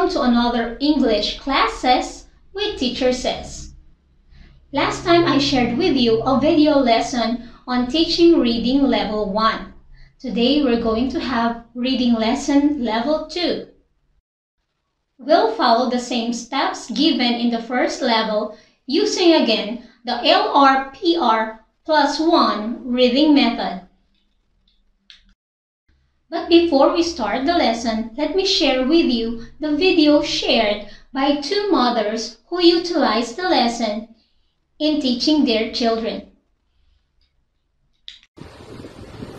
welcome to another English classes with Teacher Says. Last time I shared with you a video lesson on teaching reading level 1. Today we're going to have reading lesson level 2. We'll follow the same steps given in the first level using again the LRPR plus 1 reading method. But before we start the lesson, let me share with you the video shared by two mothers who utilized the lesson in teaching their children.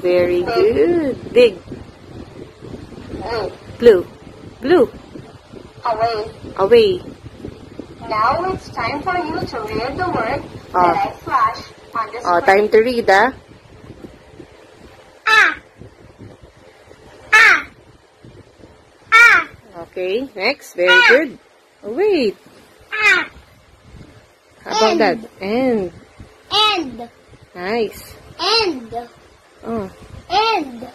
Very good. Big. Blue. Blue. Away. Away. Now it's time for you to read the word Ah. that I flash on the Oh, time to read, ah. Ah. Ah. Ah. Okay, next. Very good. Oh, wait. Ah. How about that? End. And. End. Nice. End. Oh. End.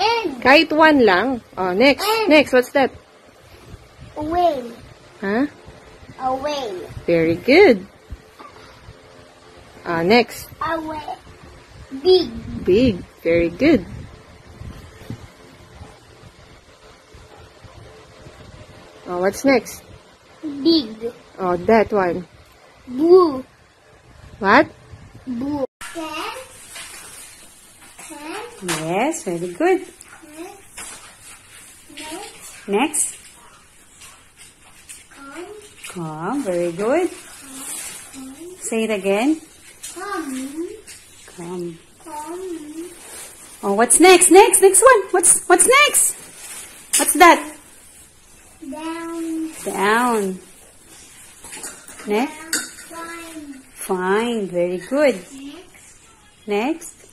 End. Kahit one lang. Oh, next. And. Next, what's that? Away. Huh? Away. Very good. Ah, next. Away. Big. Big. Very good. Oh, what's next? Big. Oh, that one. Blue. What? Blue. Ten. Ten. Yes, very good. Next. Next. Come. Come, very good. Say it again. Come. Come. Come. Oh, what's next? Next, next one. What's what's next? What's that? Down. Down. Next. Fine. Fine, very good. Next. Next.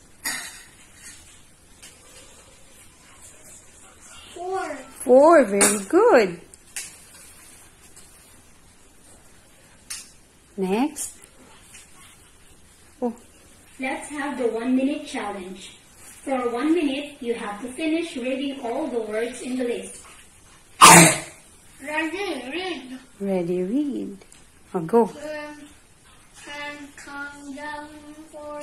Four. Four, very good. Next. Oh, Let's have the one minute challenge. For one minute, you have to finish reading all the words in the list. Ready. Read. ready, read. Oh, go. Um, and come down for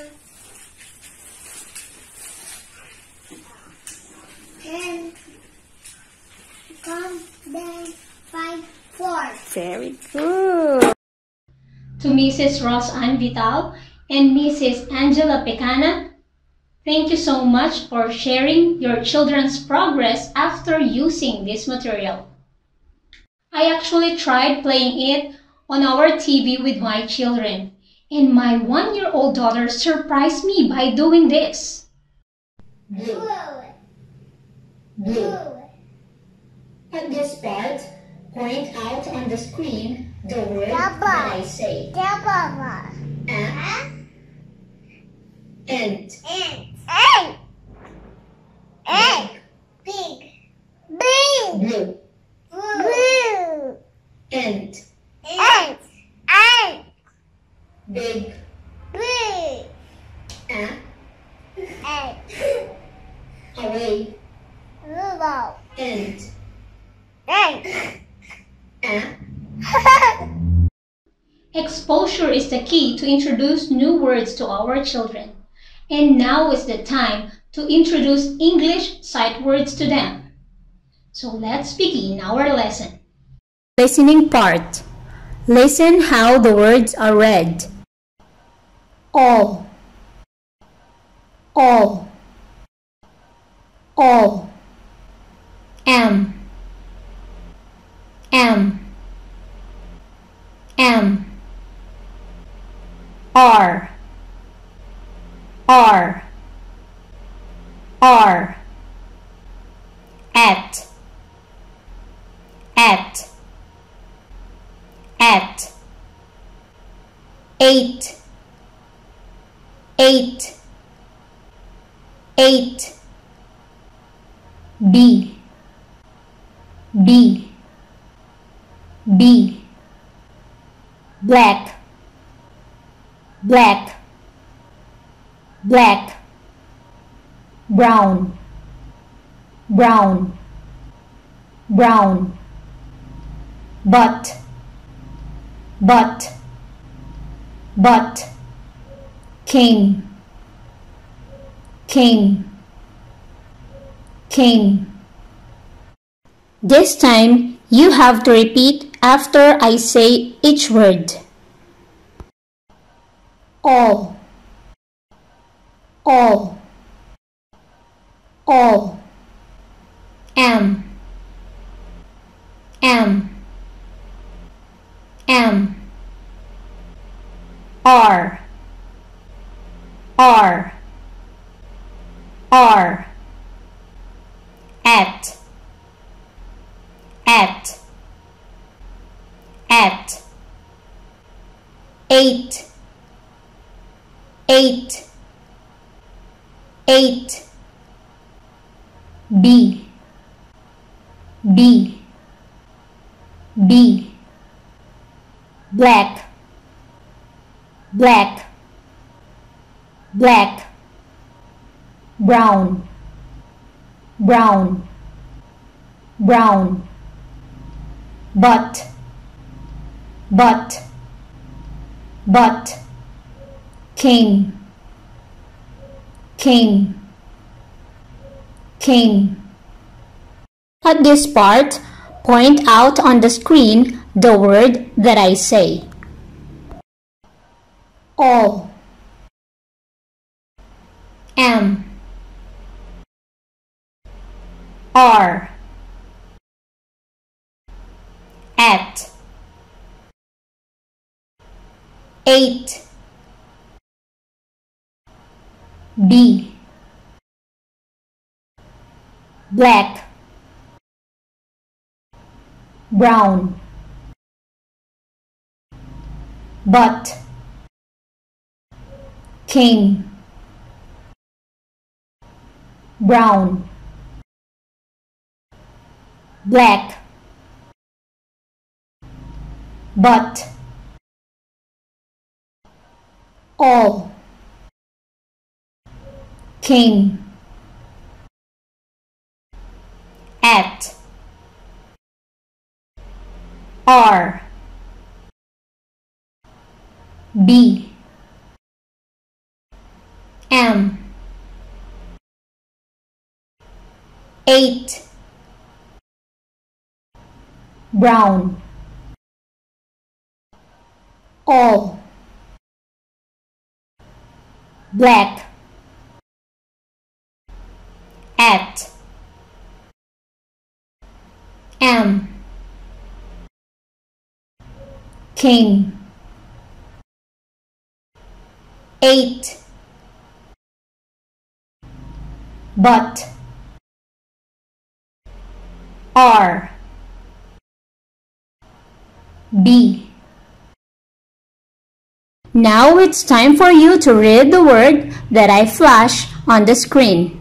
ten. Come down five four. Very good. To Mrs. Ross Ann Vital and Mrs. Angela Pecana, thank you so much for sharing your children's progress after using this material. I actually tried playing it on our TV with my children, and my one-year-old daughter surprised me by doing this. Blue. Blue. At this part, point out on the screen the word that I say. Papa. And, and, Ant. Ant. Ant. Big. Big. blue, Blue. and, Ant. Ant. big, Big. and, Ant. away, Rudolph. and, Ant. and, Exposure is the key to introduce new words to our children. And now is the time to introduce English sight words to them. So let's begin our lesson. Listening part. Listen how the words are read. All. All. All. Am. Am. Am. R. R. R. At. At. At. Eight. Eight. Eight. B. B. B. Black black. Black. Brown. Brown. Brown. But but but came came came this time you have to repeat after I say each word all all all am am am are are are at. At. At. Eight eight eight B B B black black black brown brown brown but but but came king. King. At this part point out on the screen the word that I say. All. Am. Are. At. Eight B black. Brown. But. Came brown. Black. But. All came at. R. B. M. Eight. Brown. All. Black at am came eight. But. Are B. Now it's time for you to read the word that I flash on the screen.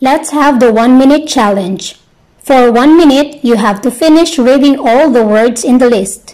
Let's have the one minute challenge. For one minute, you have to finish reading all the words in the list.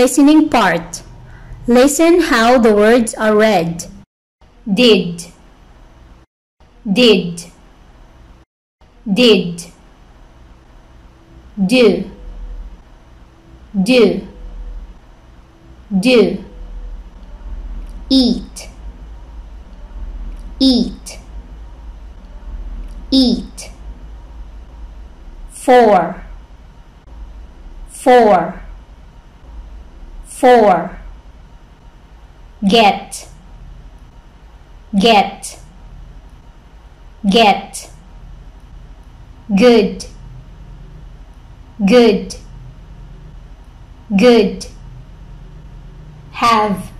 Listening part. Listen how the words are read. Did. Did. Did. Do. Do. Do. Eat. Eat. Eat. Four. Four. Four. Get. Get. Get. Good. Good. Good. Have.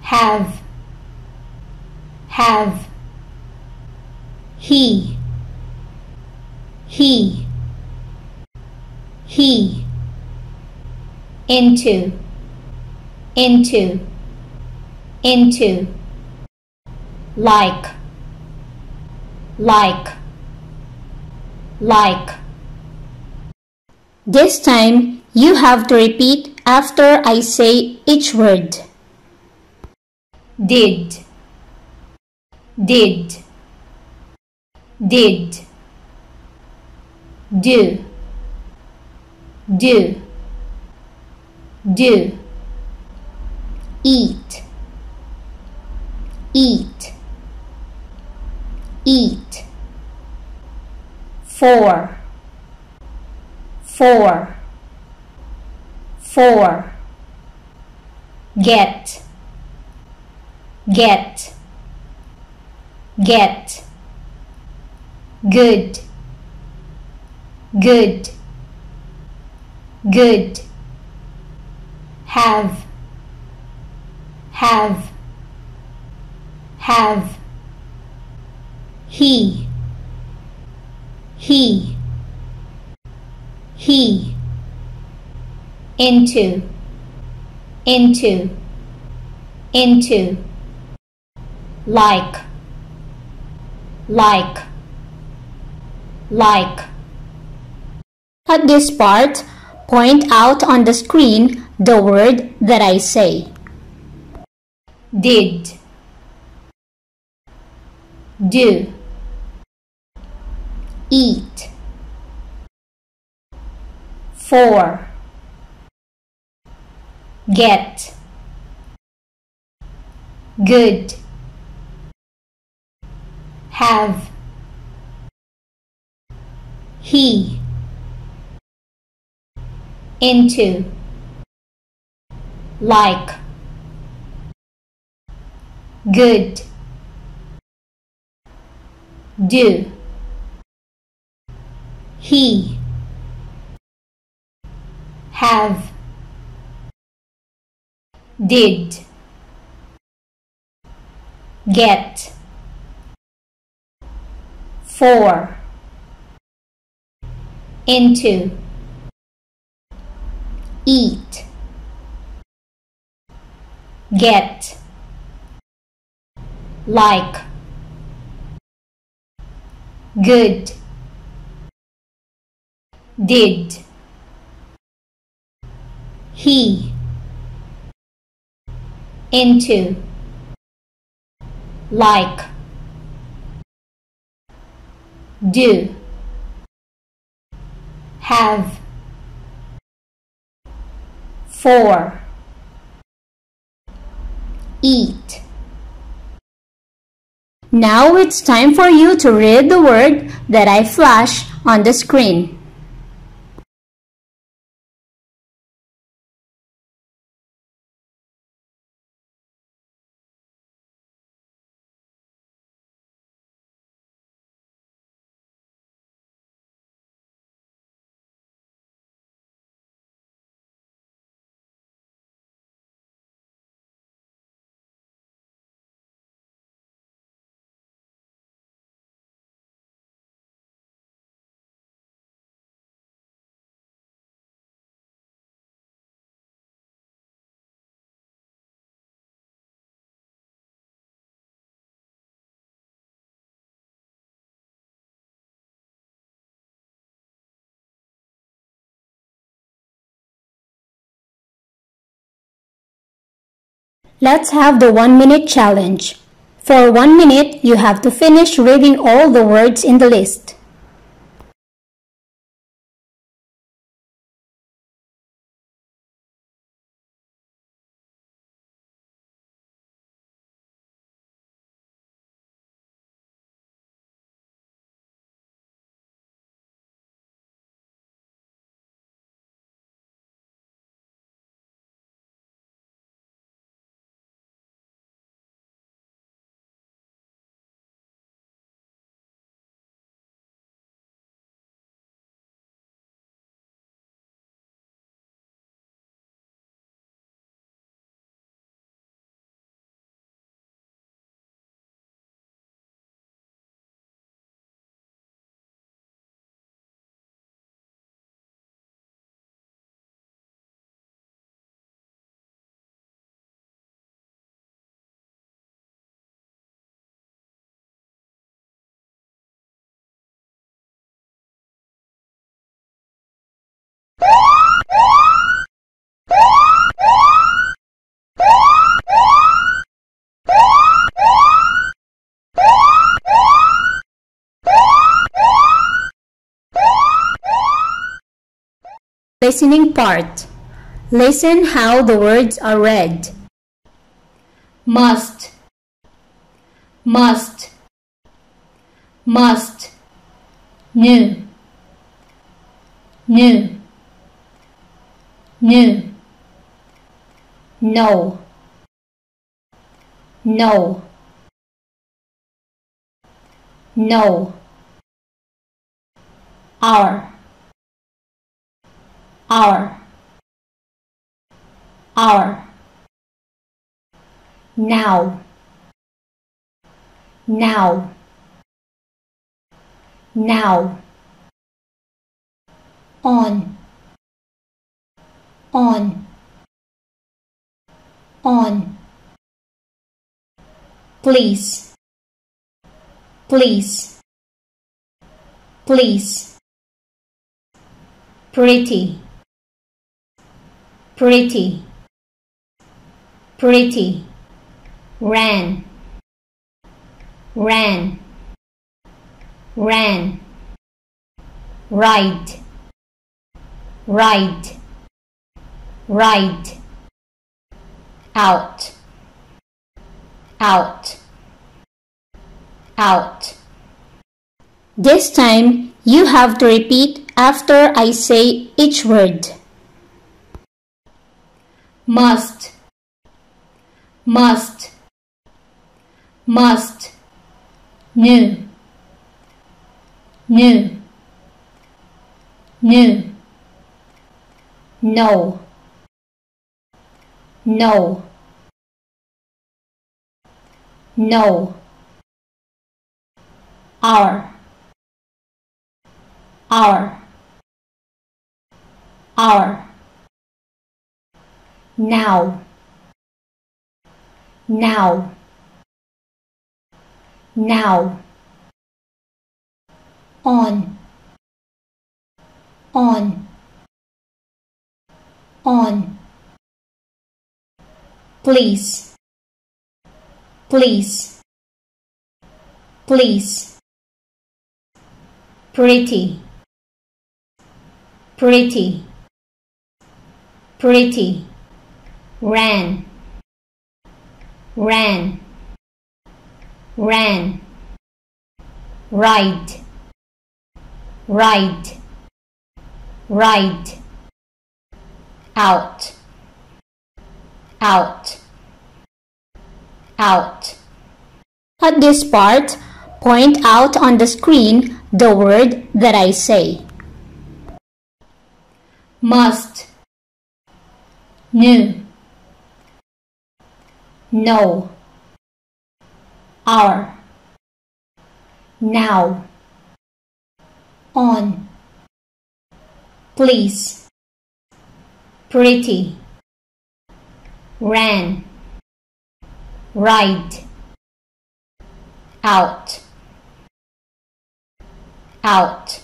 Have. Have. He. He. He. Into. Into. Into. Like. Like. Like. This time, you have to repeat after I say each word. Did. Did. Did. Do. Do. Do. Eat. Eat. Eat. Four. Four. Four. Get. Get. Get. Good. Good. Good. Have. Have. Have. He. He. He. Into. Into. Into. Like. Like. Like. At this part, point out on the screen the word that I say. Did. Do. Eat. For. Get. Good. Have. He. Into. Like. Good. Do. He. Have. Did. Get. For. Into. Eat. Get. Like. Good. Did. He. Into. Like. Do. Have. For. Eat. Now it's time for you to read the word that I flash on the screen. Let's have the one minute challenge. For one minute, you have to finish reading all the words in the list. Listening part. Listen how the words are read. Must. Must. Must. New. New. New. No. No. No. Our our. Hour now. Now. Now. On. On. On. Please. Please. Please. Pretty pretty pretty ran ran ran ride ride ride out out out. This time you have to repeat after I say each word must. Must. Must. New new new no. No. No. Our our our now. Now. Now. On. On. On. Please. Please. Please. Pretty. Pretty. Pretty ran. Ran. Ran. Ride ride ride out. Out. Out. At this part. Point out on the screen the word that I say. Must. New no. Our now. On. Please. Pretty. Ran. Ride. Out. Out.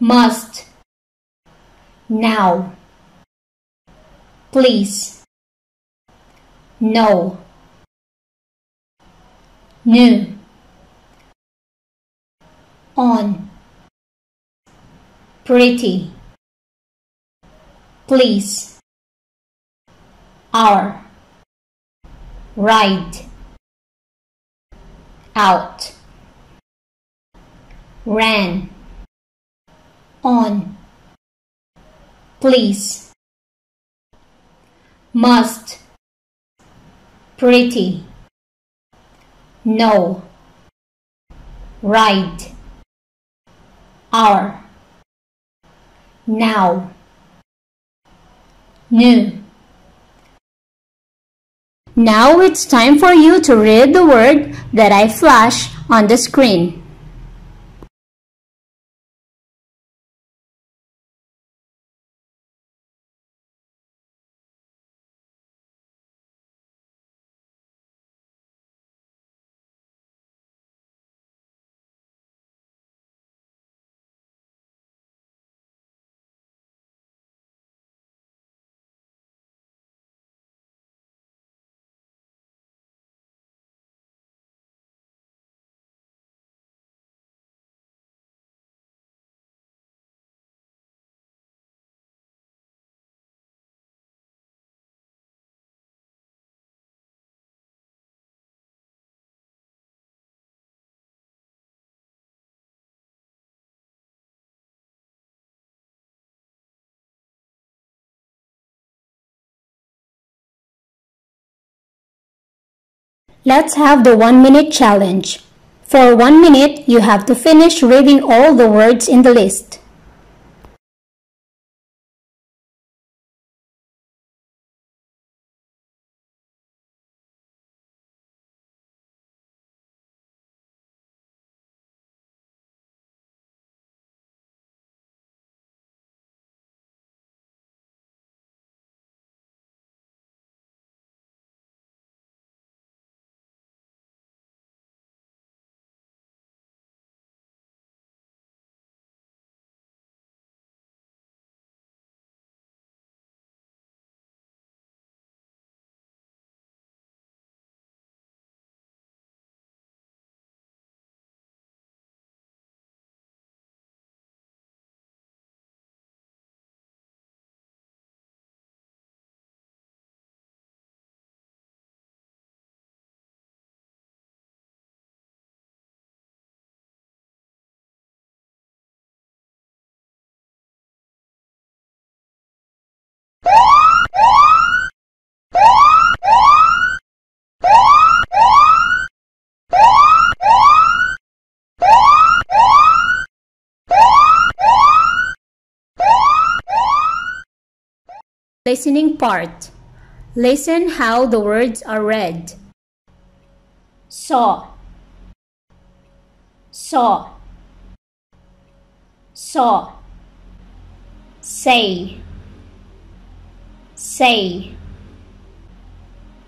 Must. Now. Please no. New on. Pretty. Please. Our ride. Out. Ran. On. Please. Must pretty. No. Right. are. Now. New now it's time for you to read the word that I flash on the screen. Let's have the one minute challenge. For one minute, you have to finish reading all the words in the list. Listening part. Listen how the words are read. Saw. Saw. Saw. Say. Say.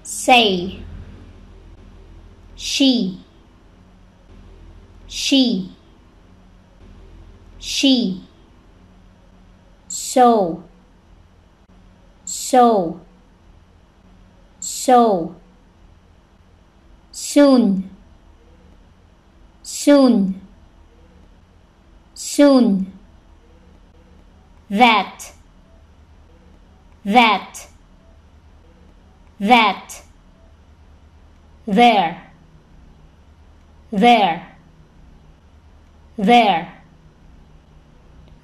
Say. She. She. She. So so so soon soon soon that that that there. There. There.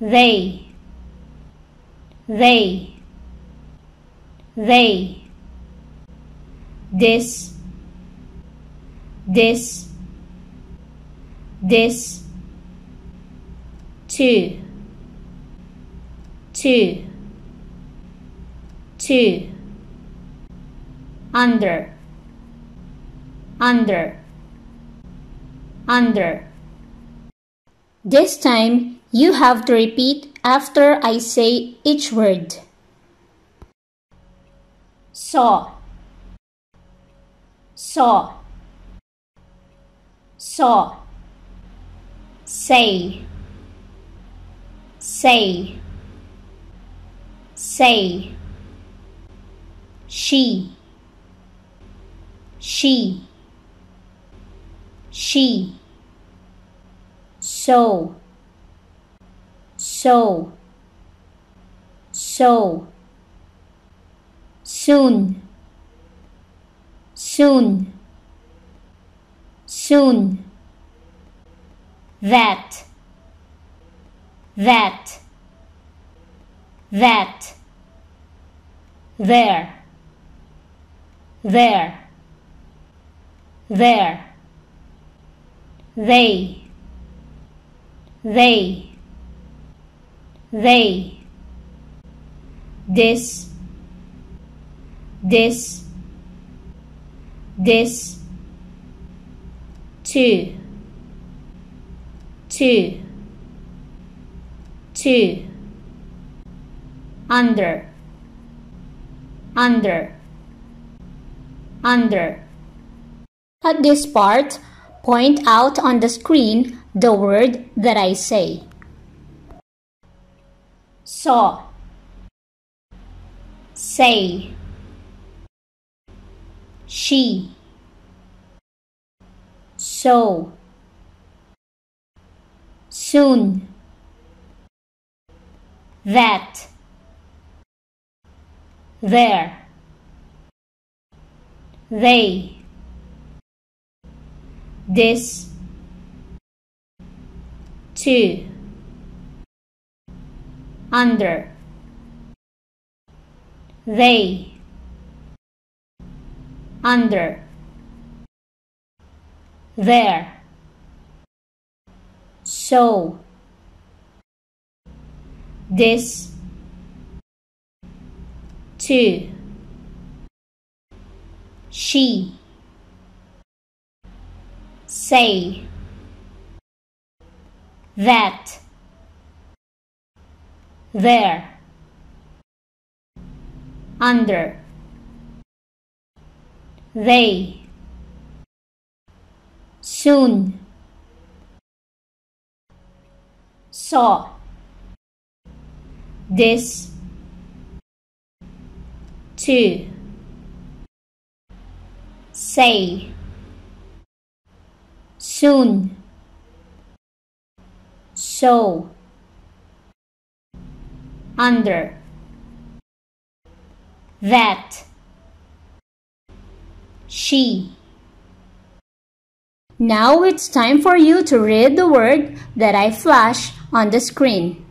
They. They they. This. This. This. Two. Two. Two. Under. Under. Under. This time you have to repeat after I say each word saw saw saw say. Say. Say. She. She. She. So. So. So soon soon soon that that that there there there they they they this this this two two two under under under. At this part point out on the screen the word that I say. Saw. Say she. So. Soon. That. There. They. This. Two under. They under. There. So. This. Two she. Say. That. There. Under they. Soon. Saw. This. Two say. Soon. So. Under. That she now it's time for you to read the word that I flash on the screen.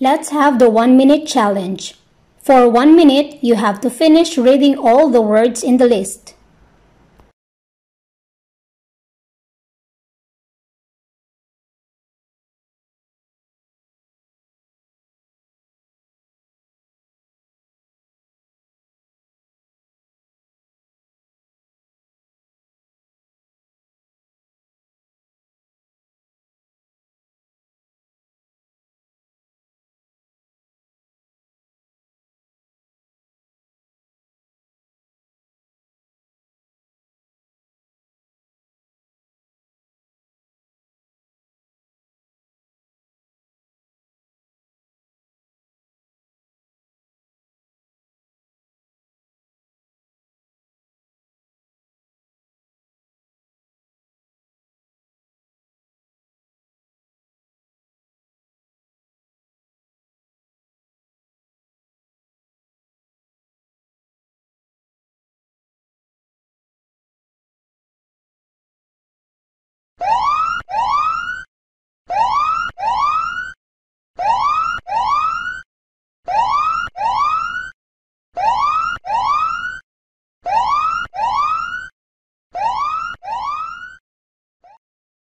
Let's have the one minute challenge. For one minute, you have to finish reading all the words in the list.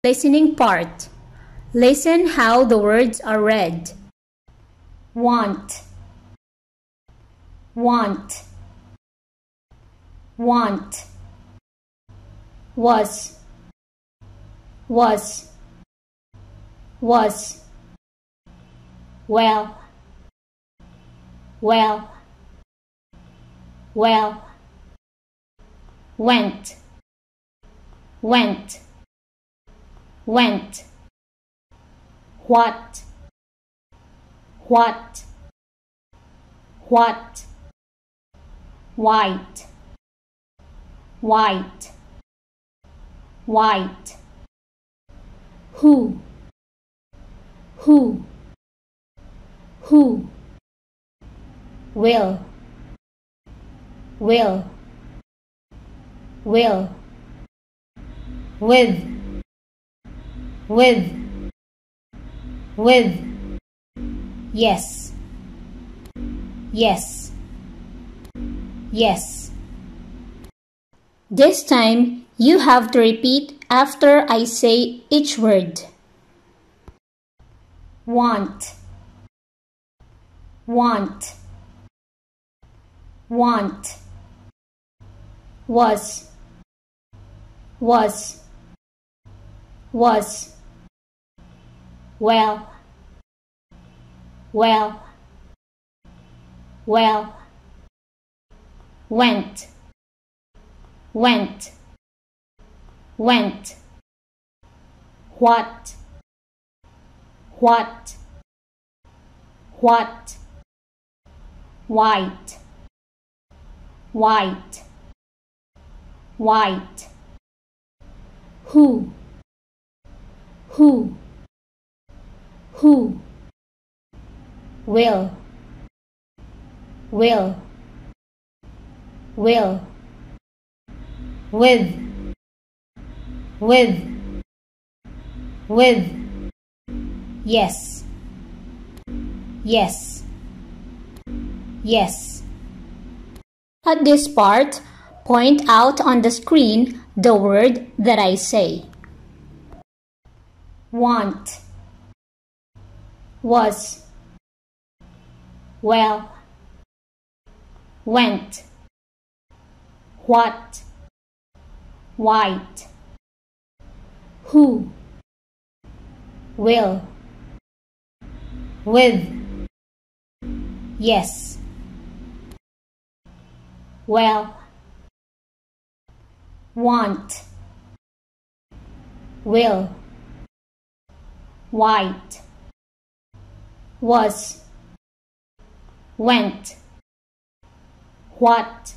Listening part. Listen how the words are read. Want. Want. Want. Was. Was. Was. Well. Well. Well. Went. Went. Went. What? What? What? White. White. White. Who? Who? Who? Will. Will. Will. With. With. With. Yes. Yes. Yes. This time, you have to repeat after I say each word. Want. Want. Want. Was. Was. Was. Well. Well. Well. Went. Went. Went. What? What? What? White. White. White. Who? Who? Who? Will. Will. Will. With. With. With. Yes. Yes. Yes. At this part, point out on the screen the word that I say. Want. Was. Well. Went. What. White. Who. Will. With. Yes. Well. Want. Will. White. Was. Went. What.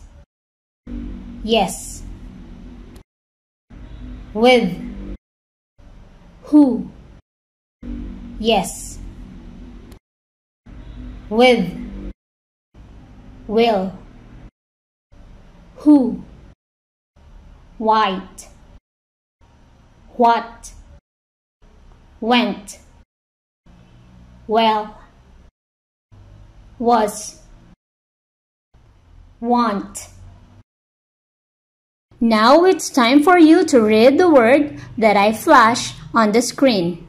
Yes. With. Who. Yes. With. Will. Who. White. What. Went. Well. Was. Want. Now it's time for you to read the word that I flash on the screen.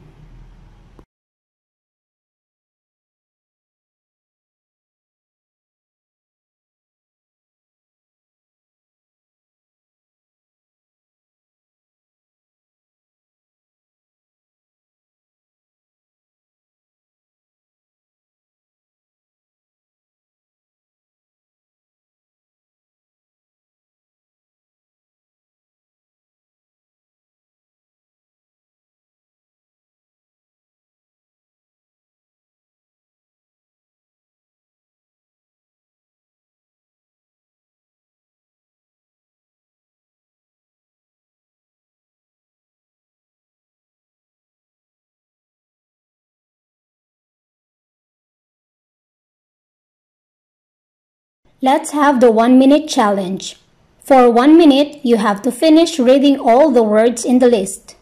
Let's have the one minute challenge. For one minute, you have to finish reading all the words in the list.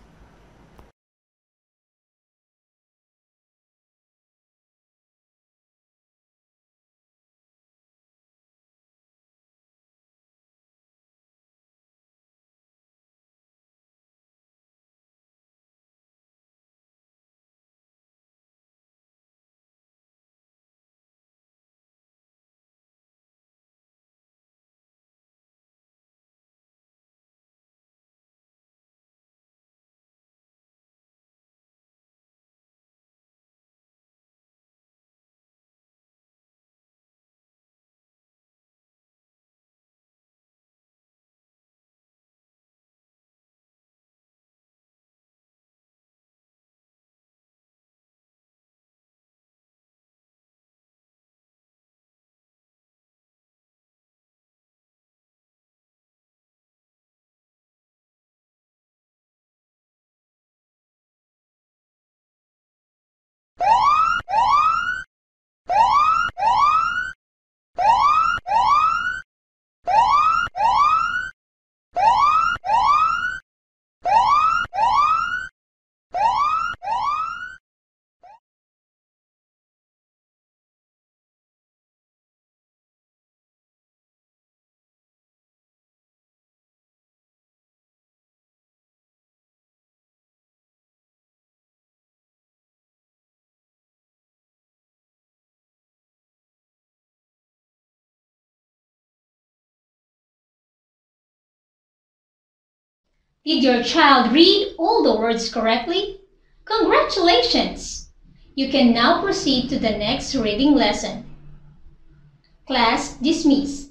Did your child read all the words correctly? Congratulations! You can now proceed to the next reading lesson. Class dismissed.